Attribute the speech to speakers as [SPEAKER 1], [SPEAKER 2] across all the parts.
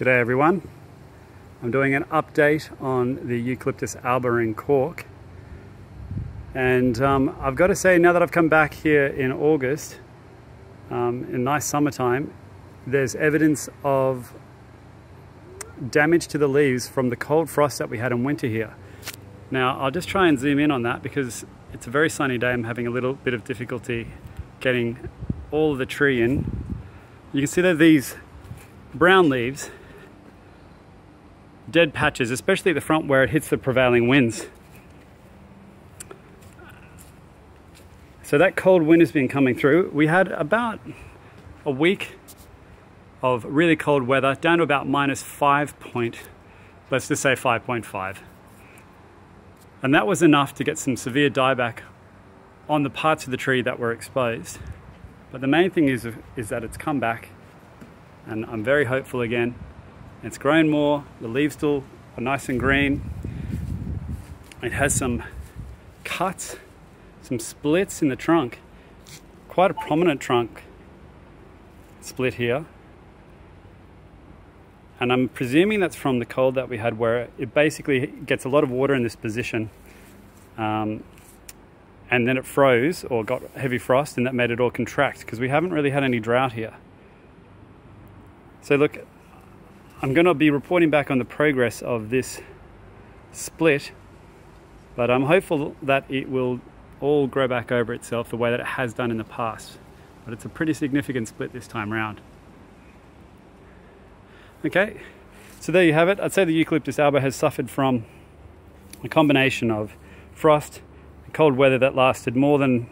[SPEAKER 1] G'day everyone. I'm doing an update on the Eucalyptus alba in Cork. And um, I've got to say, now that I've come back here in August, um, in nice summertime, there's evidence of damage to the leaves from the cold frost that we had in winter here. Now, I'll just try and zoom in on that because it's a very sunny day. I'm having a little bit of difficulty getting all of the tree in. You can see that these brown leaves dead patches, especially at the front where it hits the prevailing winds. So that cold wind has been coming through. We had about a week of really cold weather, down to about minus five point, let's just say 5.5. And that was enough to get some severe dieback on the parts of the tree that were exposed. But the main thing is, is that it's come back and I'm very hopeful again it's grown more, the leaves still are nice and green. It has some cuts, some splits in the trunk. Quite a prominent trunk split here. And I'm presuming that's from the cold that we had where it basically gets a lot of water in this position. Um, and then it froze or got heavy frost and that made it all contract because we haven't really had any drought here. So look, I'm going to be reporting back on the progress of this split, but I'm hopeful that it will all grow back over itself the way that it has done in the past. But it's a pretty significant split this time around. Okay, so there you have it. I'd say the Eucalyptus alba has suffered from a combination of frost, cold weather that lasted more than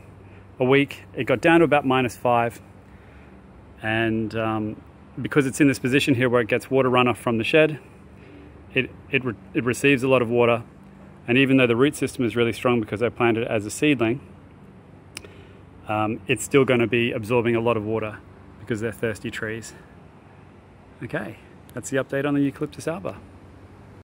[SPEAKER 1] a week. It got down to about minus five, and um, because it's in this position here where it gets water runoff from the shed, it, it, re it receives a lot of water. And even though the root system is really strong because I planted it as a seedling, um, it's still going to be absorbing a lot of water because they're thirsty trees. Okay, that's the update on the Eucalyptus alba.